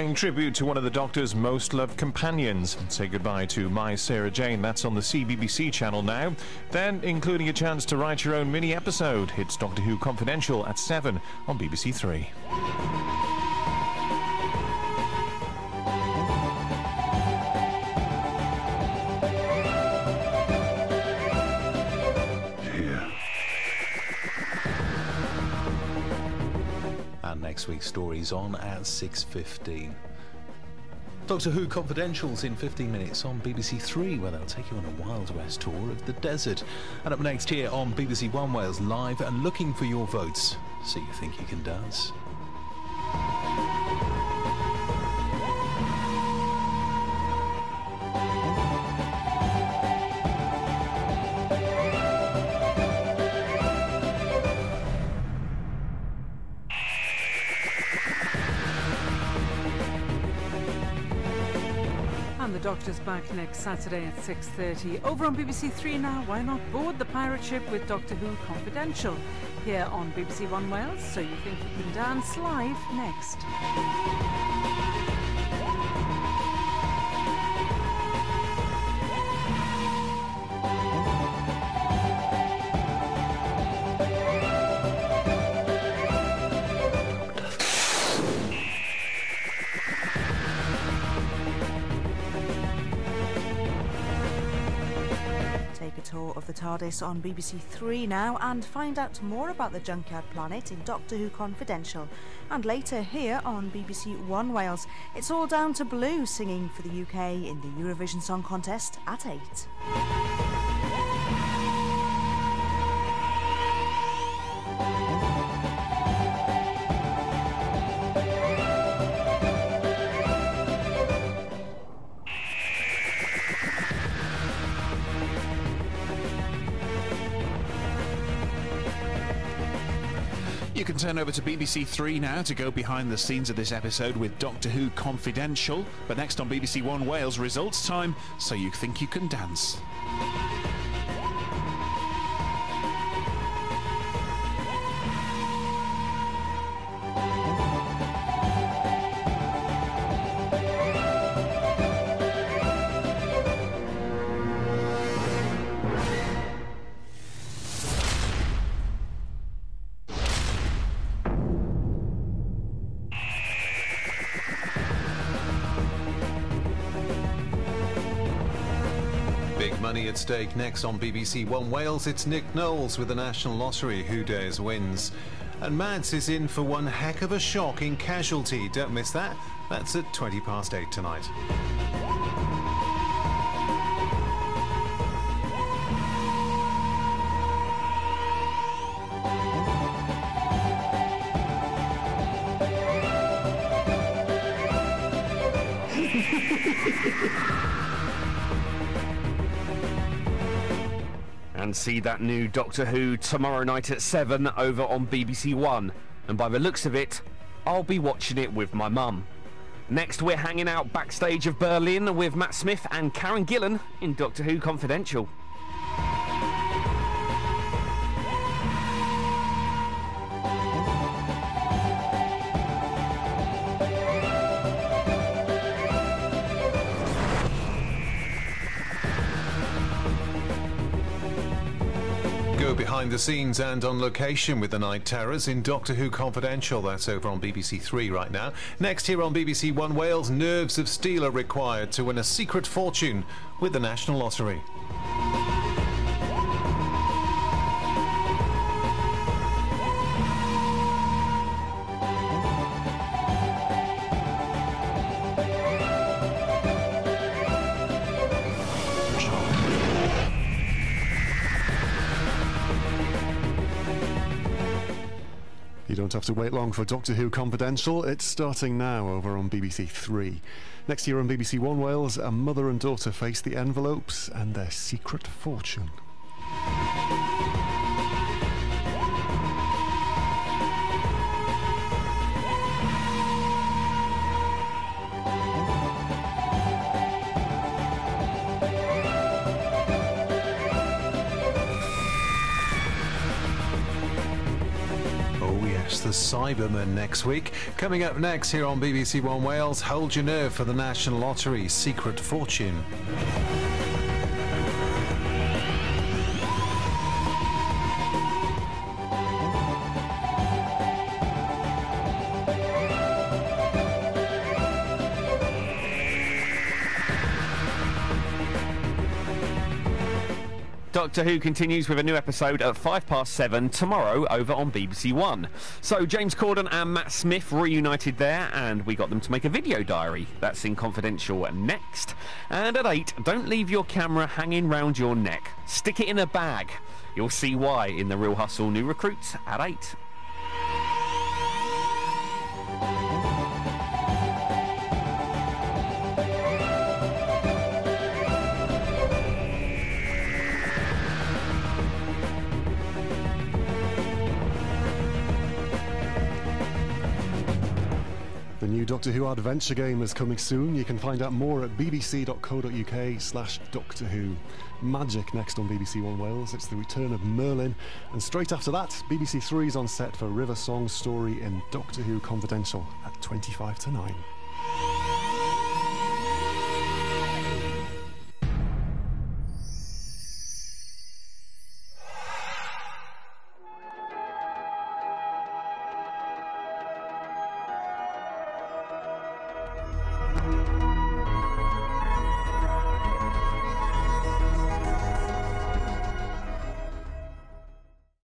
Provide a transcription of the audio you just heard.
Paying tribute to one of the Doctor's most loved companions. Say goodbye to My Sarah Jane. That's on the CBBC channel now. Then, including a chance to write your own mini episode. It's Doctor Who Confidential at 7 on BBC Three. Next week's stories on at 6.15. Doctor Who Confidentials in 15 minutes on BBC Three, where they'll take you on a Wild West tour of the desert. And up next here on BBC One Wales Live and looking for your votes. So you think you can dance? The Doctor's back next Saturday at 6.30. Over on BBC Three now, why not board the pirate ship with Doctor Who Confidential? Here on BBC One Wales, so you think you can dance live next. Tour of the TARDIS on BBC Three now and find out more about the Junkyard Planet in Doctor Who Confidential. And later here on BBC One Wales, it's all down to Blue singing for the UK in the Eurovision Song Contest at 8. Can turn over to BBC Three now to go behind the scenes of this episode with Doctor Who Confidential. But next on BBC One Wales, results time, so you think you can dance. Money at stake next on BBC One Wales. It's Nick Knowles with the National Lottery. Who dares wins? And Mads is in for one heck of a shock in casualty. Don't miss that. That's at 20 past 8 tonight. and see that new Doctor Who tomorrow night at 7 over on BBC One. And by the looks of it, I'll be watching it with my mum. Next, we're hanging out backstage of Berlin with Matt Smith and Karen Gillan in Doctor Who Confidential. Go behind the scenes and on location with the Night Terrors in Doctor Who Confidential. That's over on BBC Three right now. Next, here on BBC One Wales, nerves of steel are required to win a secret fortune with the National Lottery. You don't have to wait long for Doctor Who Confidential. It's starting now over on BBC Three. Next year on BBC One Wales, a mother and daughter face the envelopes and their secret fortune. The Cybermen next week. Coming up next here on BBC One Wales, hold your nerve for the National Lottery Secret Fortune. Doctor Who continues with a new episode at 5 past 7 tomorrow over on BBC One. So James Corden and Matt Smith reunited there and we got them to make a video diary. That's in confidential next. And at 8, don't leave your camera hanging round your neck. Stick it in a bag. You'll see why in the Real Hustle New Recruits at 8. The new Doctor Who adventure game is coming soon. You can find out more at bbc.co.uk slash Doctor Who. Magic next on BBC One Wales. It's the return of Merlin. And straight after that, BBC Three is on set for River Song's Story in Doctor Who Confidential at 25 to 9.